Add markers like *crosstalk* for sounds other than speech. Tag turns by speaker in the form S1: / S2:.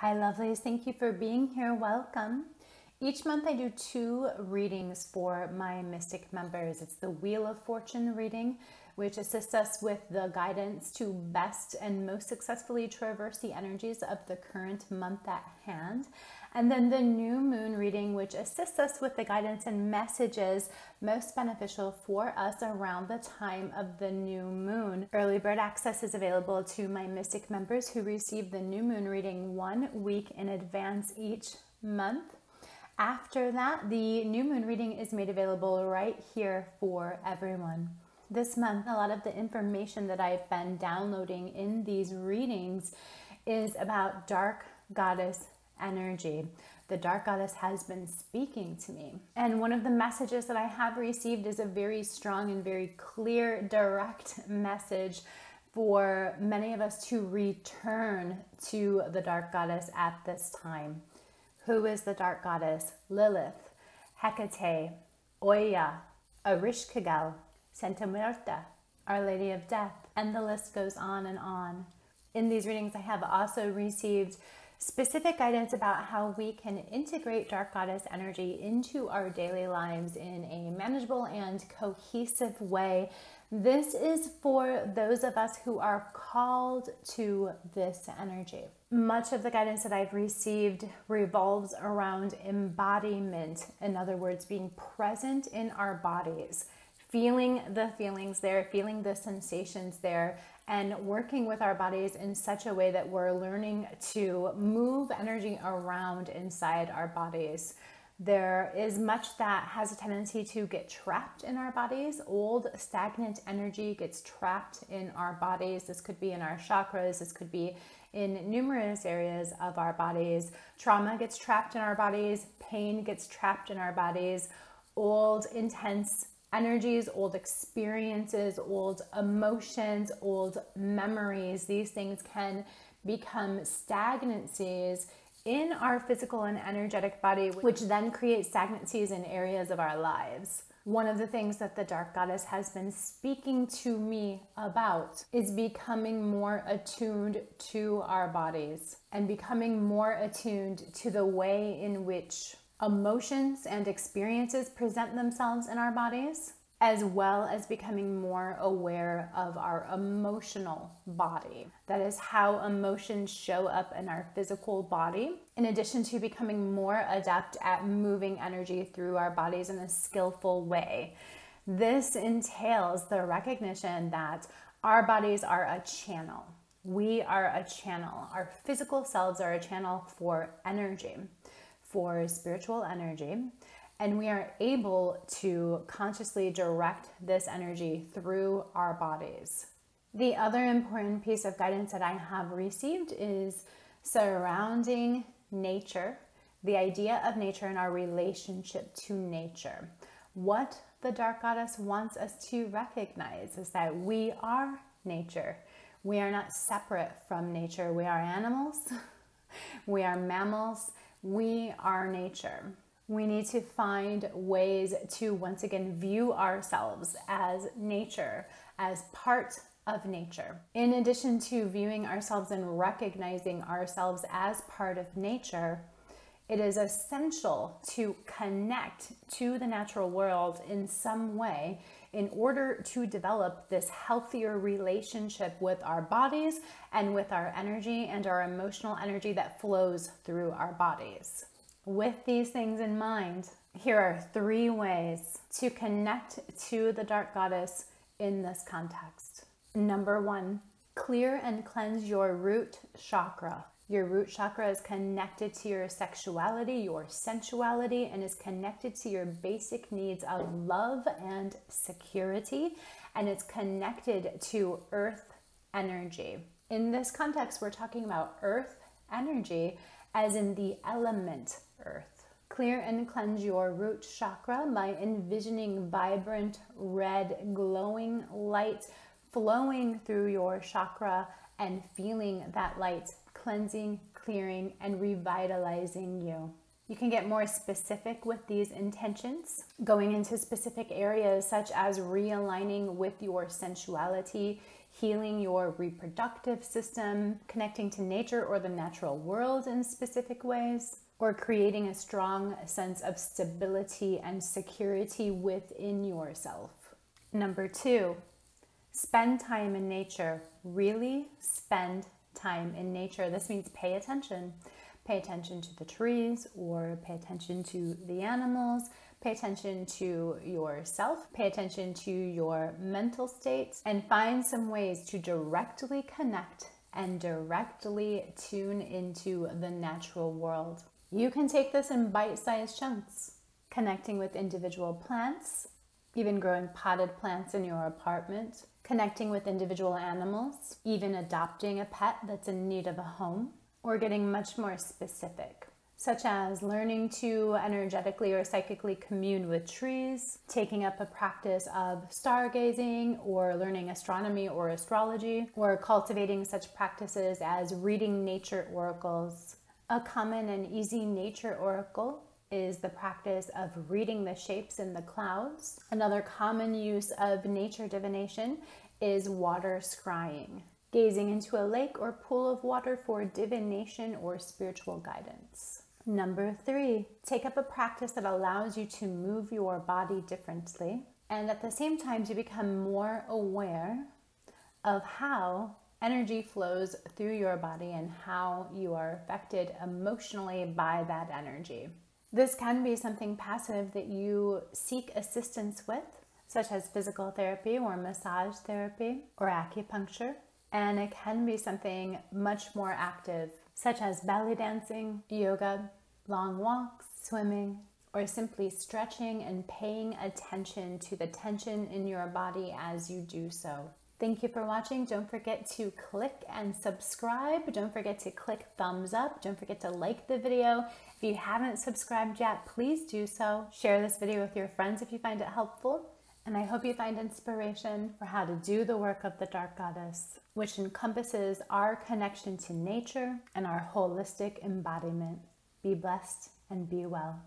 S1: Hi, lovelies. Thank you for being here. Welcome. Each month, I do two readings for my Mystic members. It's the Wheel of Fortune reading, which assists us with the guidance to best and most successfully traverse the energies of the current month at hand. And then the new moon reading, which assists us with the guidance and messages most beneficial for us around the time of the new moon. Early bird access is available to my Mystic members who receive the new moon reading one week in advance each month. After that, the new moon reading is made available right here for everyone. This month, a lot of the information that I've been downloading in these readings is about dark goddess energy. The dark goddess has been speaking to me. And one of the messages that I have received is a very strong and very clear, direct message for many of us to return to the dark goddess at this time. Who is the dark goddess? Lilith, Hecate, Oya, Ereshkigal, Santa Muerte, Our Lady of Death, and the list goes on and on. In these readings, I have also received specific guidance about how we can integrate dark goddess energy into our daily lives in a manageable and cohesive way. This is for those of us who are called to this energy. Much of the guidance that I've received revolves around embodiment, in other words, being present in our bodies feeling the feelings there, feeling the sensations there, and working with our bodies in such a way that we're learning to move energy around inside our bodies. There is much that has a tendency to get trapped in our bodies. Old, stagnant energy gets trapped in our bodies. This could be in our chakras, this could be in numerous areas of our bodies. Trauma gets trapped in our bodies, pain gets trapped in our bodies. Old, intense energies, old experiences, old emotions, old memories. These things can become stagnancies in our physical and energetic body, which then creates stagnancies in areas of our lives. One of the things that the Dark Goddess has been speaking to me about is becoming more attuned to our bodies and becoming more attuned to the way in which emotions and experiences present themselves in our bodies, as well as becoming more aware of our emotional body. That is how emotions show up in our physical body, in addition to becoming more adept at moving energy through our bodies in a skillful way. This entails the recognition that our bodies are a channel. We are a channel. Our physical selves are a channel for energy for spiritual energy. And we are able to consciously direct this energy through our bodies. The other important piece of guidance that I have received is surrounding nature, the idea of nature and our relationship to nature. What the Dark Goddess wants us to recognize is that we are nature. We are not separate from nature. We are animals, *laughs* we are mammals, we are nature. We need to find ways to once again view ourselves as nature, as part of nature. In addition to viewing ourselves and recognizing ourselves as part of nature, it is essential to connect to the natural world in some way in order to develop this healthier relationship with our bodies and with our energy and our emotional energy that flows through our bodies. With these things in mind, here are three ways to connect to the dark goddess in this context. Number one, clear and cleanse your root chakra. Your root chakra is connected to your sexuality, your sensuality, and is connected to your basic needs of love and security. And it's connected to earth energy. In this context, we're talking about earth energy as in the element earth. Clear and cleanse your root chakra by envisioning vibrant red glowing light flowing through your chakra and feeling that light cleansing, clearing, and revitalizing you. You can get more specific with these intentions, going into specific areas such as realigning with your sensuality, healing your reproductive system, connecting to nature or the natural world in specific ways, or creating a strong sense of stability and security within yourself. Number two, spend time in nature. Really spend time in nature. This means pay attention. Pay attention to the trees or pay attention to the animals. Pay attention to yourself, pay attention to your mental state, and find some ways to directly connect and directly tune into the natural world. You can take this in bite sized chunks, connecting with individual plants, even growing potted plants in your apartment, connecting with individual animals, even adopting a pet that's in need of a home, or getting much more specific such as learning to energetically or psychically commune with trees, taking up a practice of stargazing, or learning astronomy or astrology, or cultivating such practices as reading nature oracles. A common and easy nature oracle is the practice of reading the shapes in the clouds. Another common use of nature divination is water scrying, gazing into a lake or pool of water for divination or spiritual guidance. Number three, take up a practice that allows you to move your body differently and at the same time to become more aware of how energy flows through your body and how you are affected emotionally by that energy. This can be something passive that you seek assistance with, such as physical therapy or massage therapy or acupuncture. And it can be something much more active such as belly dancing, yoga, long walks, swimming, or simply stretching and paying attention to the tension in your body as you do so. Thank you for watching. Don't forget to click and subscribe. Don't forget to click thumbs up. Don't forget to like the video. If you haven't subscribed yet, please do so. Share this video with your friends if you find it helpful. And I hope you find inspiration for how to do the work of the Dark Goddess, which encompasses our connection to nature and our holistic embodiment. Be blessed and be well.